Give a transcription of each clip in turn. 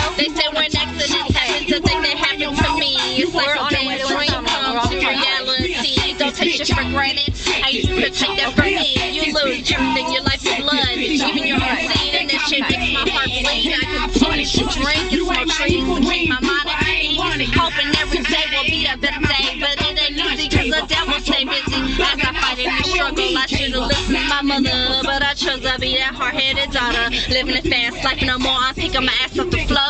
well. They say when accidents happen, the thing that happened to me. It's like on a dream come to reality. Don't take shit for granted. I used to take that for me. You lose everything, your life is blood. Even your heart seed, and this shit makes my heart bleed. I continue to drink and smoke trees to keep my mind at ease. Hoping every day will be a better day, but it ain't easy because the devil stay busy. As I fight in the struggle, I should've listened to my mother, but I chose to be that hard-headed daughter. Living a fast, life no more, I'm picking my ass up the floor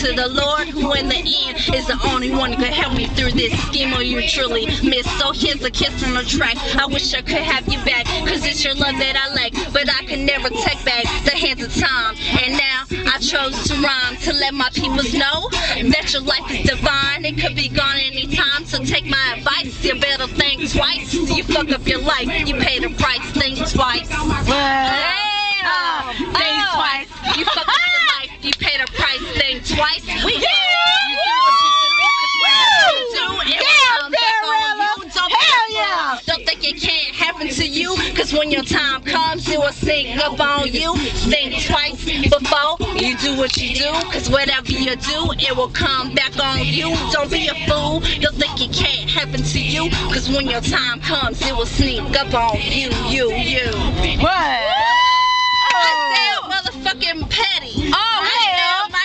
to the Lord, who in the end is the only one who could help me through this scheme or you truly miss. So here's a kiss on the track. I wish I could have you back, cause it's your love that I lack, but I can never take back the hands of time. And now I chose to rhyme to let my peoples know that your life is divine. It could be gone anytime, so take my advice. You better think twice. You fuck up your life, you pay the price. Think twice. Oh, Think oh. twice. You fuck Cause when your time comes, you will sing up on you. Think twice before you do what you do. Cause whatever you do, it will come back on you. Don't be a fool, you'll think it can't happen to you. Cause when your time comes, it will sneak up on you, you, you. What? I motherfucking petty. Oh,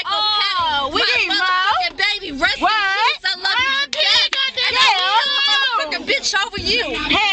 oh, We motherfucking baby. Rest in peace. I love you. Bitch over you. Hey.